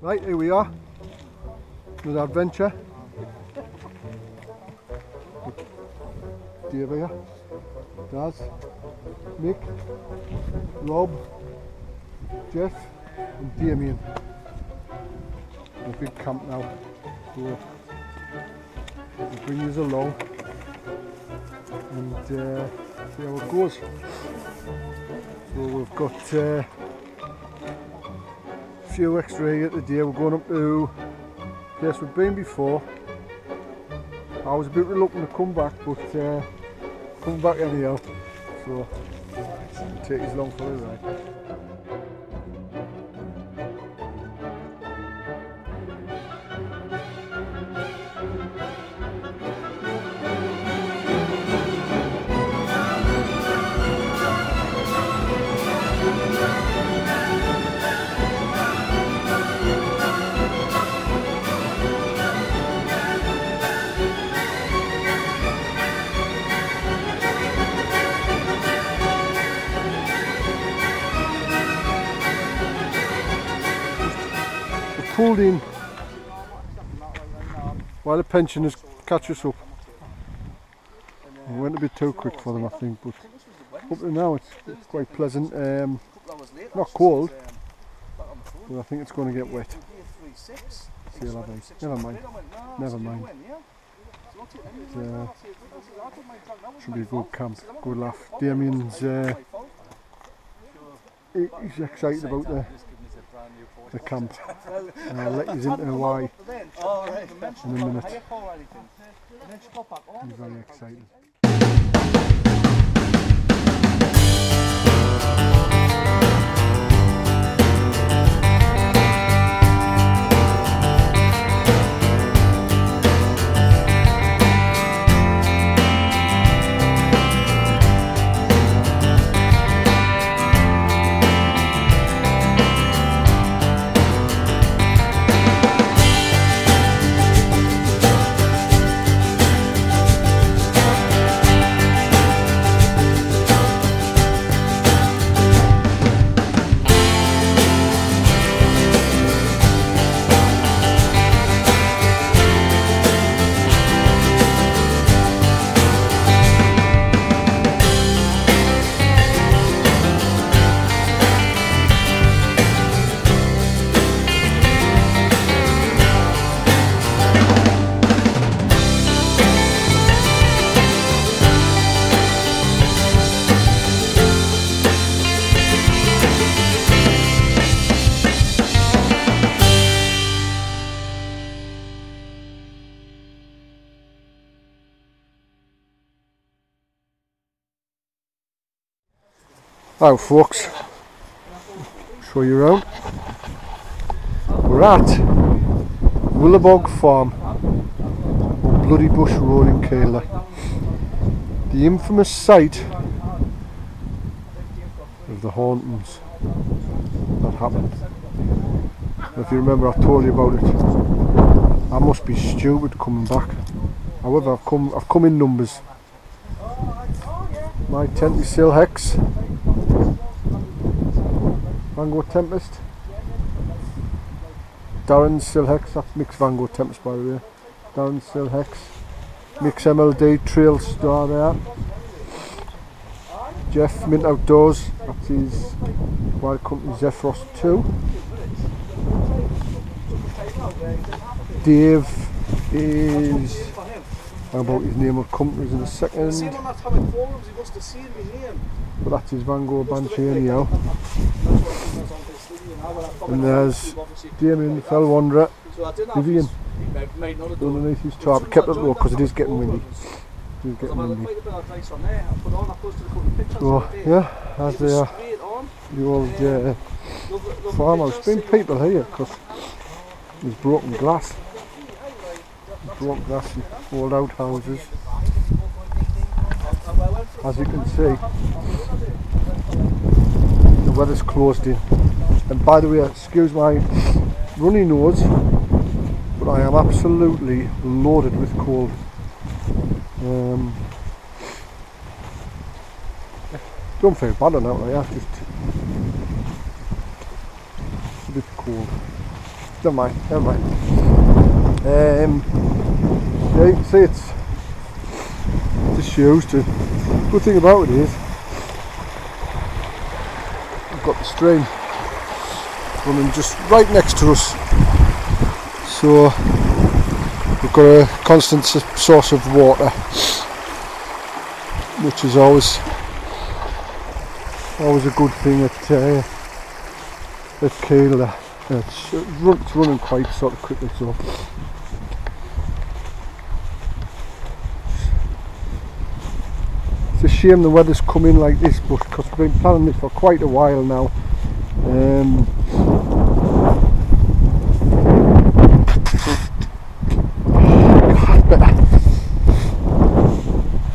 Right, here we are. Another adventure. Dave here. Daz, Mick, Rob, Jeff and Damian. A big camp now. So we'll bring you along and uh, see how it goes. So we've got uh, a few extra here today. We're going up to a place we've been before. I was a bit reluctant to come back, but uh, come back anyhow. So take us long for the ride. The pensioners catch us up. We went a bit too quick for them, I think, but up to now it's, it's quite pleasant. Um, not cold, but I think it's going to get wet. See how that. Never mind. Never mind. It, uh, should be a good camp, good laugh. Damian's uh, he's excited about the, the camp. And I'll let you into why in a minute. He's very excited. Now folks, show you around. We're at Willowbog Farm on Bloody Bush Road in Kielder. The infamous site of the hauntings that happened. If you remember I told you about it. I must be stupid coming back. However I've come I've come in numbers. My tent is still hex. Vango Tempest. Darren still hex, that's Mick's Vango Tempest by the way. Darren still hex. Mick's MLD Trail Star there. Jeff Mint Outdoors, that's his Wild Country Zephyros 2. Dave is how about his name of companies in a second. But that's his anyhow. And there's Damian Fell Wanderer, Vivian underneath his tarp. Kept it low because it is getting windy. It is getting windy. So yeah, as they are the old uh, farmhouse. Been people here because there's broken glass. Broken glass in old outhouses. As you can see, weather's closed in. And by the way, excuse my runny nose, but I am absolutely loaded with cold. Um, Don't feel bad on out like that, just a bit cold. Never mind, never mind. Um, yeah, you can see it's to. Good thing about it is got the stream running just right next to us, so we've got a constant source of water, which is always always a good thing at uh, at Kielder. there. It's, it it's running quite sort of quickly, so. It's a shame the weather's come in like this, but because we've been planning it for quite a while now. Um, better.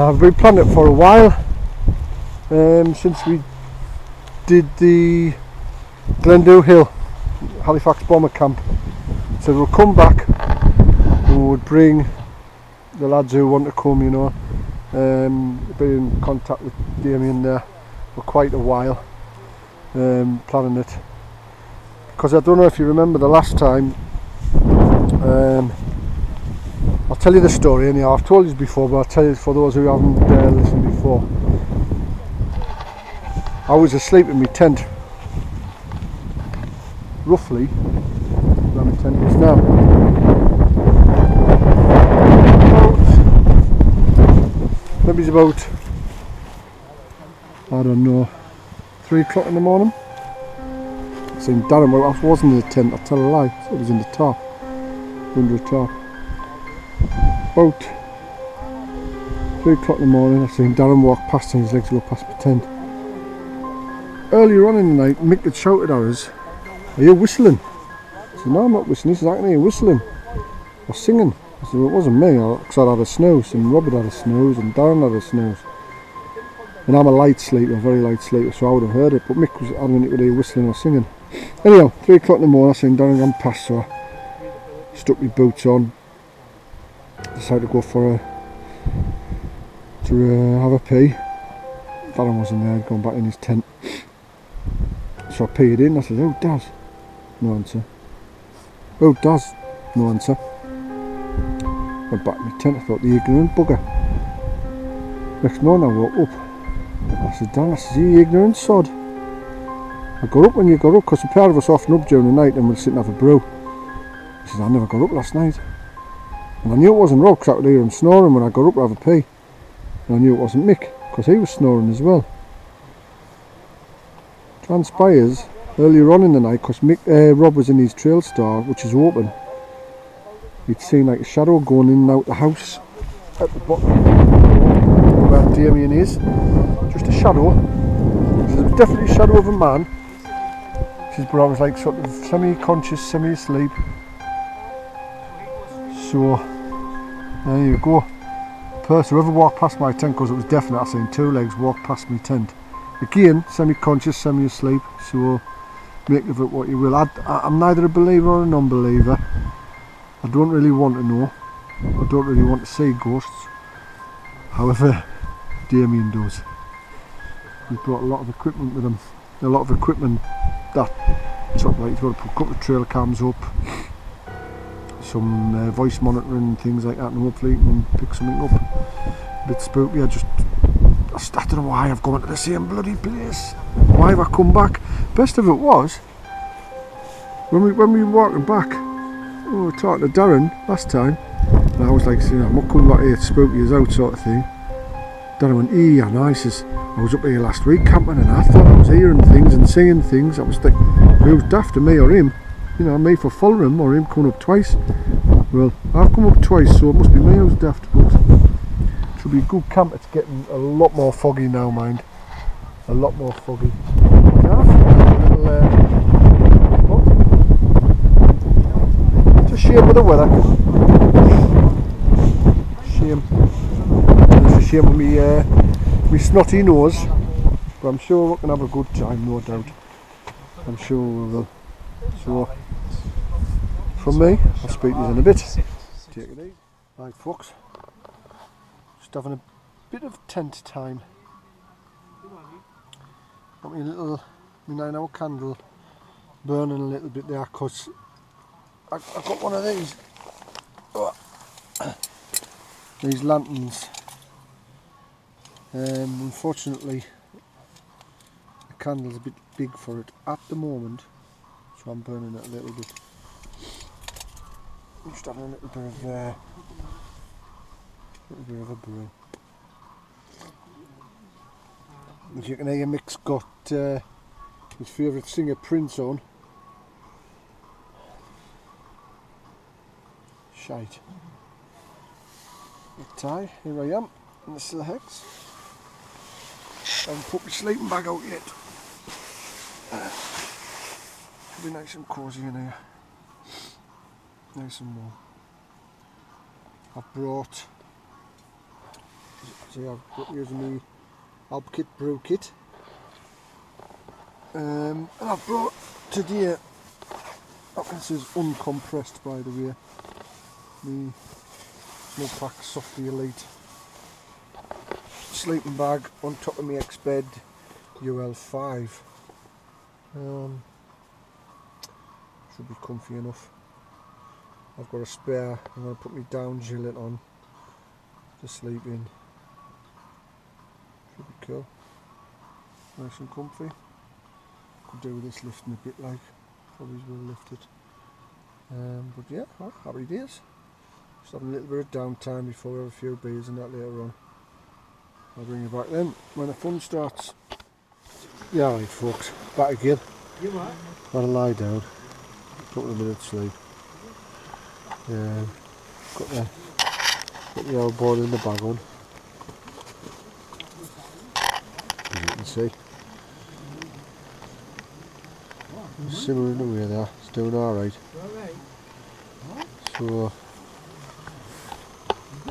I've been planning it for a while um, since we did the Glendhu Hill Halifax Bomber Camp. So we'll come back and we'll bring the lads who want to come, you know. Um, been in contact with Damian there for quite a while, um, planning it. Because I don't know if you remember the last time, um, I'll tell you the story anyhow. I've told you before, but I'll tell you for those who haven't uh, listened before. I was asleep in my tent, roughly where my tent is now. It's about, I don't know, three o'clock in the morning. I seen Darren, well, I wasn't in the tent, I'll tell a lie, it was in the top, under a top. About three o'clock in the morning, I seen Darren walk past and his legs go past my tent. Earlier on in the night, Mick had shouted at us, Are you whistling? I said, No, I'm not whistling. He said, I can hear whistling or singing. Well, it wasn't me, because I'd had a snooze, and Robert had a snooze, and Darren had a snooze. And I'm a light sleeper, a very light sleeper, so I would have heard it, but Mick was adamant he could hear whistling or singing. Anyhow, three o'clock in the morning, I seen Darren gone past, so I stuck my boots on, decided to go for a, to uh, have a pee. Darren wasn't there, gone back in his tent. So I peed in. I said, "Oh, Daz." No answer. Oh, Daz. No answer. Went back to my tent. I thought the ignorant bugger. Next morning I woke up. I said, "Dan," I said, "You ignorant sod." I got up when you got up because a pair of us often up during the night and we'll sit and have a brew. He said, "I never got up last night." And I knew it wasn't Rob because I could hear him snoring when I got up to have a pee. And I knew it wasn't Mick because he was snoring as well transpires earlier on in the night because uh, Rob was in his trail star which is open he'd seen like a shadow going in and out the house at the bottom. Where Damian is. Just a shadow. Was definitely a shadow of a man. But I was like sort of semi-conscious semi-asleep. So there you go. Person whoever walked past my tent because it was definite I seen two legs walk past my tent. Again semi-conscious semi-asleep so make of it what you will. I, am neither a believer or a non-believer I don't really want to know. I don't really want to see ghosts. However Damian does. He's brought a lot of equipment with him. A lot of equipment that sort of like he's got to put a couple of trail cams up. Some uh, voice monitoring things like that and hopefully he can pick something up. A bit spooky. I just I don't know why I've gone to the same bloody place. Why have I come back? Best of it was when we when we were walking back. We were talking to Darren last time, and I was like, saying, "I'm not coming back here to spook you out," sort of thing. Darren went, "Eh, I know." Says, "I was up here last week camping, and I thought I was hearing things and seeing things. I was like, who's daft, me or him? You know, me for following him or him coming up twice. Well, I've come up twice, so it must be me who's daft, but." It should be a good camp. It's getting a lot more foggy now, mind. A lot more foggy. Little, uh, it's a shame with the weather. Shame. It's a shame with me, uh, me snotty nose. But I'm sure we can have a good time, no doubt. I'm sure we will. So, from me, I'll speak to you in a bit. Take it easy. Right, folks just having a bit of tent time. got my little my nine hour candle burning a little bit there because I, I got one of these. These lanterns. Um, unfortunately the candle's a bit big for it at the moment so I'm burning it a little bit. I'm just having a little bit of uh, little bit of a brew as you can hear Mick's got uh, his favourite singer Prince on shite here I am in the still hex. I haven't put my sleeping bag out yet. Uh, be nice and cosy in here? Nice and warm. I've brought see I've got using my Alpkit brew kit. Um, and I've brought today oh, this is uncompressed by the way the Snugpak Softie Elite sleeping bag on top of my Exped UL5 um, should be comfy enough. I've got a spare. I'm going to put my down gillet on. To sleep in. Should be cool. Nice and comfy. Could do with this lifting a bit like. Probably will lift it. Um, but yeah well, happy days just having a little bit of downtime before we have a few beers and that later on. I'll bring you back then when the fun starts. Yeah right folks back again. You what? Gotta lie down. A couple of minutes sleep yeah got the got the old board in the bag on. As you can see. Simmering away there. It's doing alright so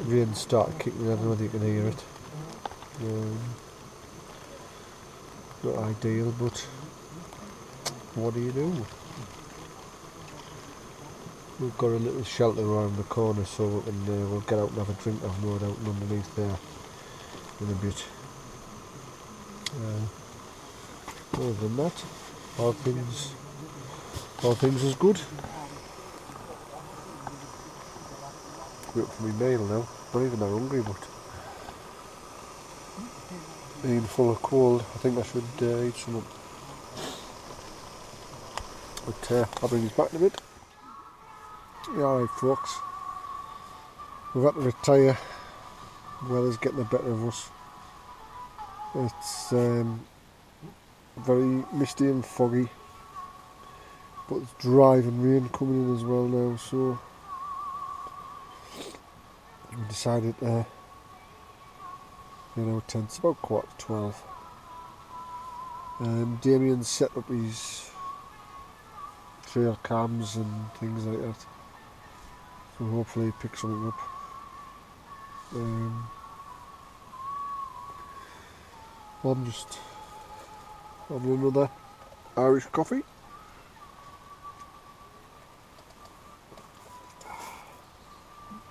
rain started kicking I don't know if you can hear it. Um, not ideal but what do you do? We've got a little shelter around the corner so we can uh, we'll get out and have a drink I've doubt underneath there in a bit. Uh, other than that all things all things is good wait for my meal now. Not even that hungry but being full of cold I think I should uh, eat some but uh, I'll bring these back in a bit. Yeah, alright folks we've had to retire. The weather's getting the better of us. It's um, very misty and foggy but it's driving rain coming in as well now so we decided uh, you know it's about quarter to 12 um, Damian set up his trail cams and things like that. So hopefully pick something up. Um, I'm just having another Irish coffee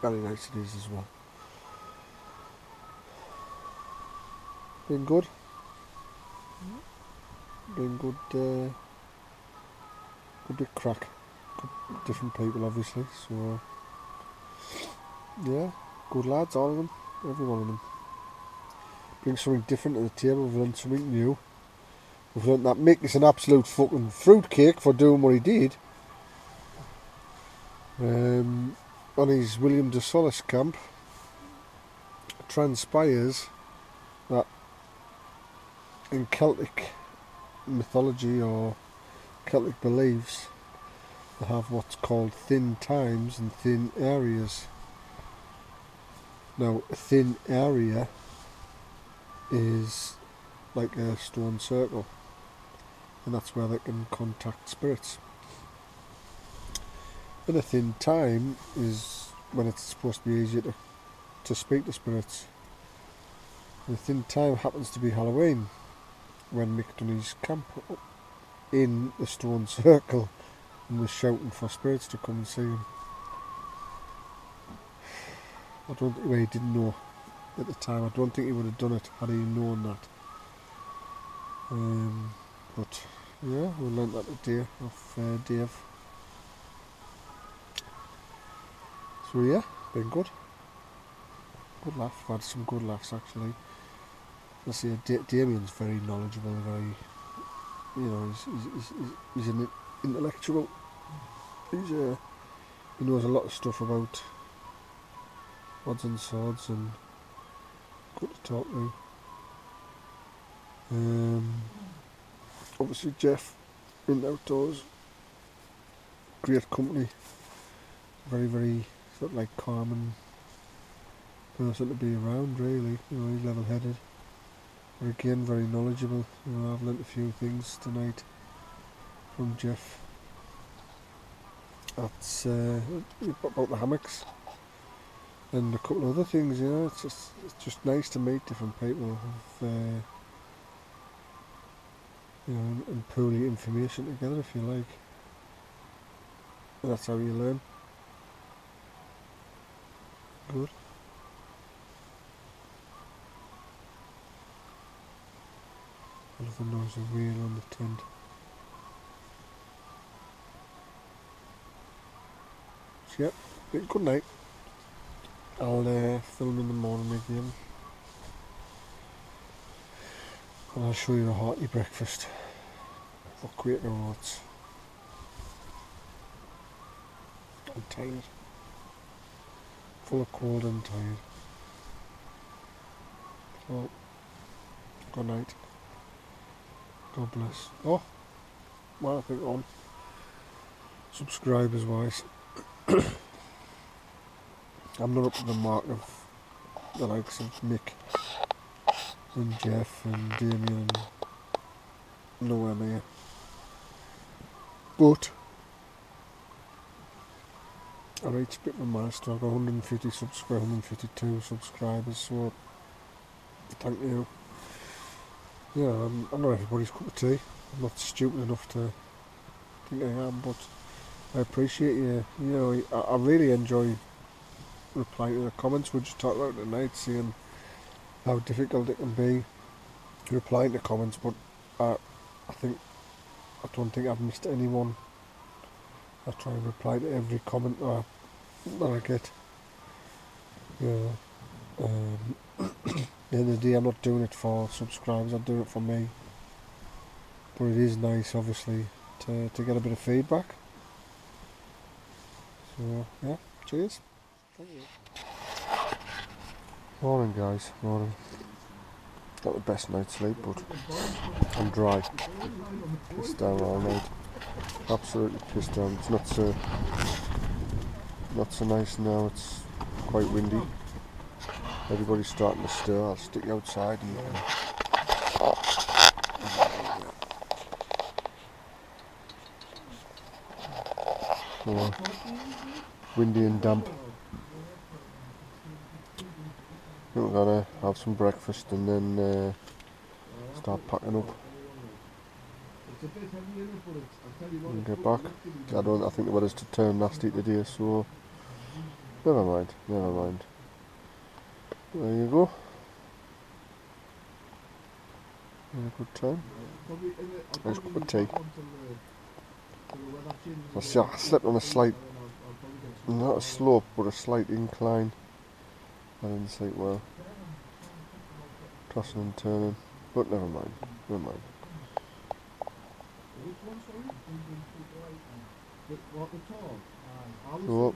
very nice it is as well. Been good. Been good uh, good bit crack. Good, different people obviously so yeah good lads all of them every one of them. Bring something different to the table we've learned something new. We've learned that Mick is an absolute fucking fruitcake for doing what he did. Um, on his William de Solis camp transpires that in Celtic mythology or Celtic beliefs they have what's called thin times and thin areas. Now a thin area is like a stone circle and that's where they can contact spirits and a thin time is when it's supposed to be easier to, to speak to spirits. And the thin time happens to be Halloween, when Mick done his camp in the stone circle and was shouting for spirits to come and see him. I don't think well, he didn't know at the time. I don't think he would have done it had he known that. Um, but yeah, we learnt that today off uh, Dave. So yeah, been good. Good laugh. I've had some good laughs actually. I D- Damian's very knowledgeable, very, you know, he's he's, he's, he's an intellectual. He's uh, he knows a lot of stuff about odds and swords and good to talk to. Um, obviously Jeff in outdoors, great company, very very of like calm and person to be around really, you know, he's level headed. But again very knowledgeable. You know, I've learnt a few things tonight from Jeff. That's uh, about the hammocks and a couple of other things. You know, it's just it's just nice to meet different people, have, uh, you know, and, pool your information together if you like. That's how you learn. Good. Oliver knows a wheel on the tent. So, yep, good night. I'll uh, film in the morning again. And I'll show you a hearty breakfast for Quaker Oats. I'm tired. Full of cold and tired. So, good night. God bless. Oh, well, I think on subscribers wise. I'm not up to the mark of the likes of Mick and Jeff and Damian and nowhere near. But I reached a milestone. I've got 150 subscribers, 152 subscribers. So thank you. Yeah, I'm, I'm not everybody's cup of tea. I'm not stupid enough to think I am, but I appreciate you. You know, I, I really enjoy replying to the comments we just talked about tonight, seeing how difficult it can be replying to comments, but I, I think I don't think I've missed anyone. I try and reply to every comment that I, that I get. Yeah. Um, at the end of the day, I'm not doing it for subscribers. I'm doing it for me. But it is nice, obviously, to to get a bit of feedback. So yeah, cheers. Morning guys, morning. Not the best night's sleep but I'm dry. Pissed down all night. Absolutely pissed down. It's not so not so nice now, it's quite windy. Everybody's starting to stir. I'll stick you outside and can... windy and damp. we're gonna have some breakfast and then uh, start packing up get back. I don't. I think the weather's to turn nasty today, so never mind. Never mind. There you go. Had a good time. Nice cup of tea. I slept on a slight, not a slope, but a slight incline. I didn't sleep well. Tossing and turning. But never mind. Never mind. So,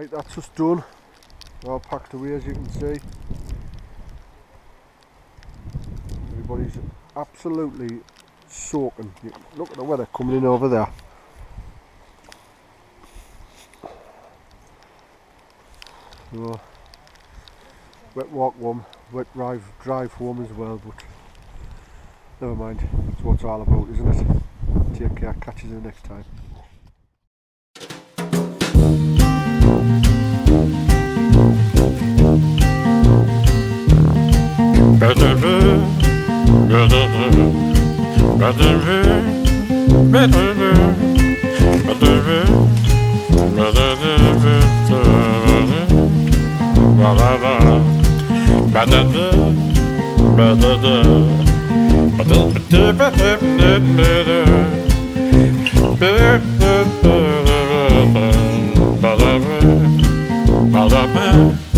Right, that's just done. All packed away as you can see. Everybody's absolutely soaking. Look at the weather coming in over there. So, wet walk home, wet drive, drive home as well, but never mind. That's what it's all about, isn't it? Take care, catch you the next time. Ba-da-ba